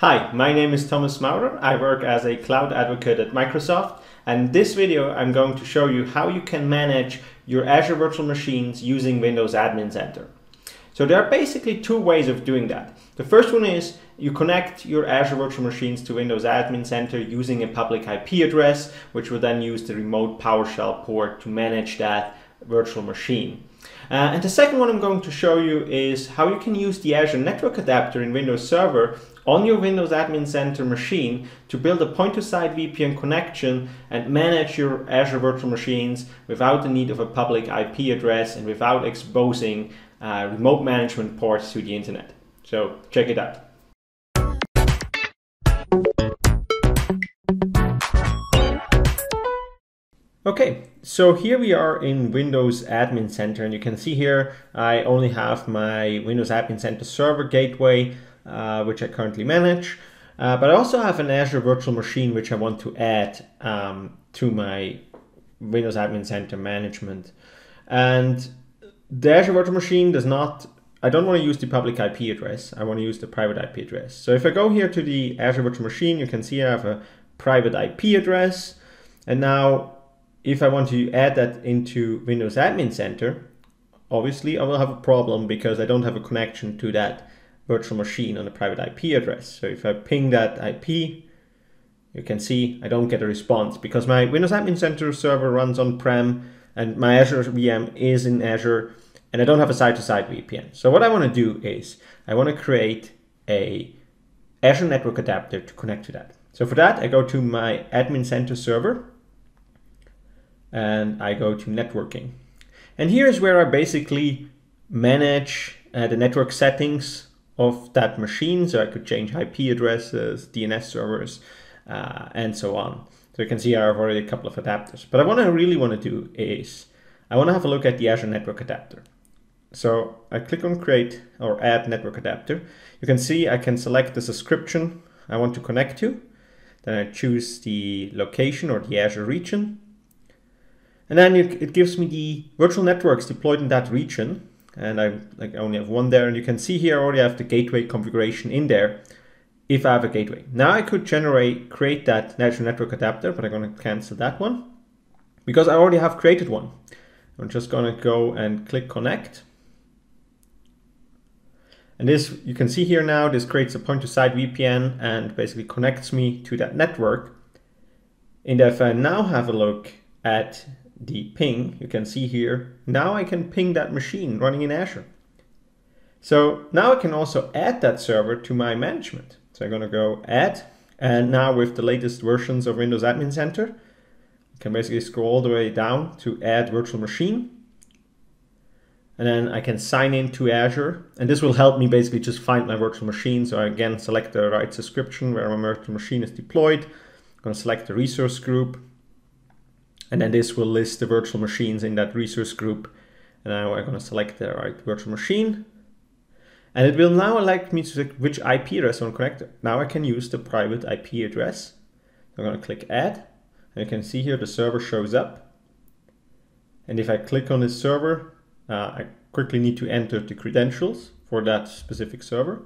Hi, my name is Thomas Maurer. I work as a cloud advocate at Microsoft. And in this video, I'm going to show you how you can manage your Azure virtual machines using Windows Admin Center. So there are basically two ways of doing that. The first one is you connect your Azure virtual machines to Windows Admin Center using a public IP address, which will then use the remote PowerShell port to manage that virtual machine. Uh, and the second one I'm going to show you is how you can use the Azure Network Adapter in Windows Server on your Windows Admin Center machine to build a point-to-site VPN connection and manage your Azure virtual machines without the need of a public IP address and without exposing uh, remote management ports to the internet. So check it out. Okay, so here we are in Windows Admin Center and you can see here I only have my Windows Admin Center server gateway uh, which I currently manage uh, but I also have an Azure virtual machine which I want to add um, to my Windows Admin Center management. And the Azure virtual machine does not I don't want to use the public IP address I want to use the private IP address. So if I go here to the Azure virtual machine you can see I have a private IP address and now if I want to add that into Windows Admin Center, obviously I will have a problem because I don't have a connection to that virtual machine on a private IP address. So if I ping that IP, you can see I don't get a response because my Windows Admin Center server runs on-prem and my Azure VM is in Azure and I don't have a site-to-site VPN. So what I want to do is I want to create a Azure Network Adapter to connect to that. So for that, I go to my Admin Center server and I go to networking. And here's where I basically manage uh, the network settings of that machine. So I could change IP addresses, DNS servers, uh, and so on. So you can see I have already a couple of adapters. But what I really want to do is I want to have a look at the Azure Network Adapter. So I click on create or add network adapter. You can see I can select the subscription I want to connect to. Then I choose the location or the Azure region. And then it, gives me the virtual networks deployed in that region. And I like I only have one there. And you can see here I already have the gateway configuration in there if I have a gateway. Now I could generate, create that Azure Network Adapter, but I'm going to cancel that one because I already have created one. I'm just going to go and click connect. And this, you can see here now, this creates a point-to-site VPN and basically connects me to that network. And if I now have a look at the ping, you can see here, now I can ping that machine running in Azure. So now I can also add that server to my management. So I'm going to go add, and now with the latest versions of Windows Admin Center, I can basically scroll all the way down to add virtual machine. And then I can sign in to Azure, and this will help me basically just find my virtual machine. So I again select the right subscription where my virtual machine is deployed. I'm going to select the resource group, and then this will list the virtual machines in that resource group. And now I'm going to select the right virtual machine. And it will now elect me to select which IP address I want to connect to. Now I can use the private IP address. I'm going to click add. And you can see here the server shows up. And if I click on this server, uh, I quickly need to enter the credentials for that specific server.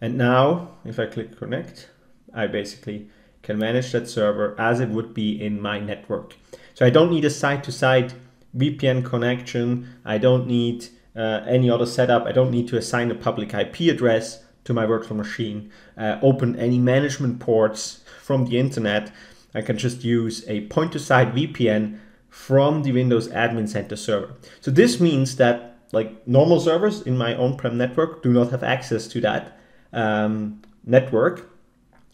And now, if I click connect, I basically can manage that server as it would be in my network. So I don't need a site-to-site VPN connection. I don't need uh, any other setup. I don't need to assign a public IP address to my virtual machine, uh, open any management ports from the internet. I can just use a point-to-site VPN from the Windows Admin Center server. So this means that like normal servers in my on-prem network do not have access to that um, network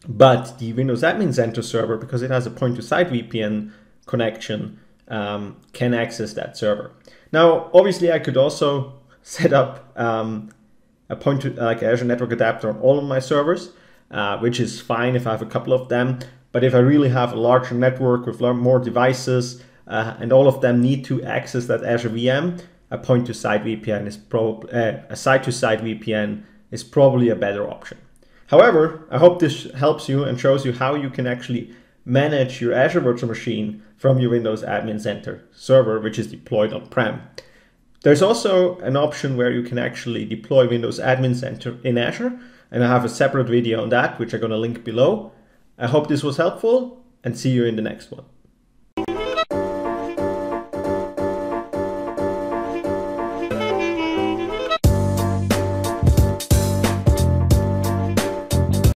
but the Windows Admin Center server, because it has a point-to-site VPN connection, um, can access that server. Now, obviously, I could also set up um, a point to like Azure Network Adapter on all of my servers, uh, which is fine if I have a couple of them. But if I really have a larger network with more devices uh, and all of them need to access that Azure VM, a point-to-site VPN is probably uh, a site-to-site VPN is probably a better option. However, I hope this helps you and shows you how you can actually manage your Azure virtual machine from your Windows Admin Center server, which is deployed on-prem. There's also an option where you can actually deploy Windows Admin Center in Azure, and I have a separate video on that, which I'm going to link below. I hope this was helpful, and see you in the next one.